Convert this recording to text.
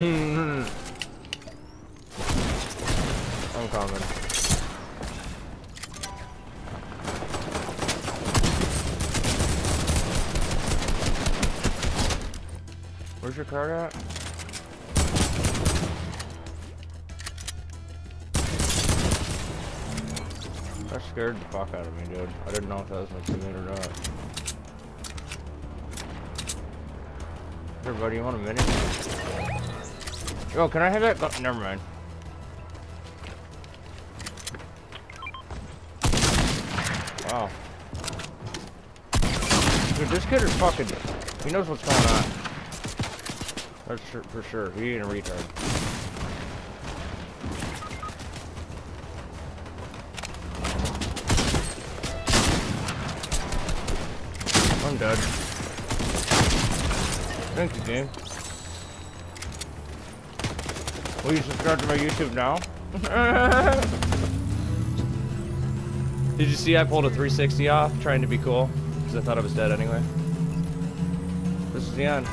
Hmm, hmm. I'm coming. Where's your card at? That scared the fuck out of me, dude. I didn't know if that was my teammate or not. Everybody, you want a minute? Yo, can I have that? Oh, never mind. Wow. Dude, this kid is fucking... He knows what's going on. That's for sure. He ain't a retard. I'm dead. Thank you, game. Will you subscribe to my YouTube now? Did you see I pulled a 360 off trying to be cool? Because I thought I was dead anyway. This is the end.